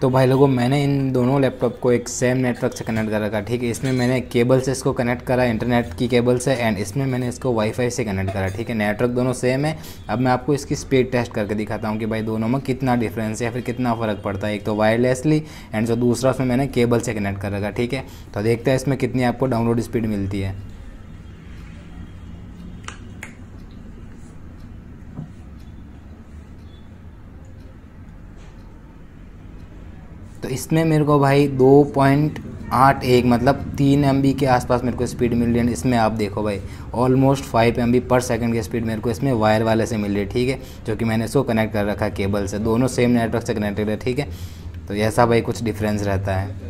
तो भाई लोगों, मैंने इन दोनों लैपटॉप को एक सेम नेटवर्क से कनेक्ट कर रखा ठीक है? इसमें मैंने केबल से इसको कनेक्ट करा इंटरनेट की केबल से एंड इसमें मैंने इसको वाईफाई से कनेक्ट करा, ठीक है? नेटवर्क दोनों सेम है। अब मैं आपको इसकी स्पीड टेस्ट करके दिखाता हूँ कि भाई दोनों में कितना डिफरेंस है, या फिर कितना फ़र्क पड़ता है। एक तो वायरलेसली एंड जो दूसरा उसमें मैंने केबल से कनेक्ट कर रखा ठीक है? तो देखते हैं इसमें कितनी आपको डाउनलोड स्पीड मिलती है। तो इसमें मेरे को भाई दो पॉइंट आठ एक मतलब तीन एम के आसपास मेरे को स्पीड मिल रही है। इसमें आप देखो भाई almost five M per second की स्पीड मेरे को इसमें वायर वाले से मिल रही है, ठीक है? जो कि मैंने इसको कनेक्ट कर रखा है केबल से। दोनों सेम नेटवर्क से कनेक्टेड है, ठीक है? तो ऐसा भाई कुछ डिफरेंस रहता है।